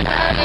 Amen.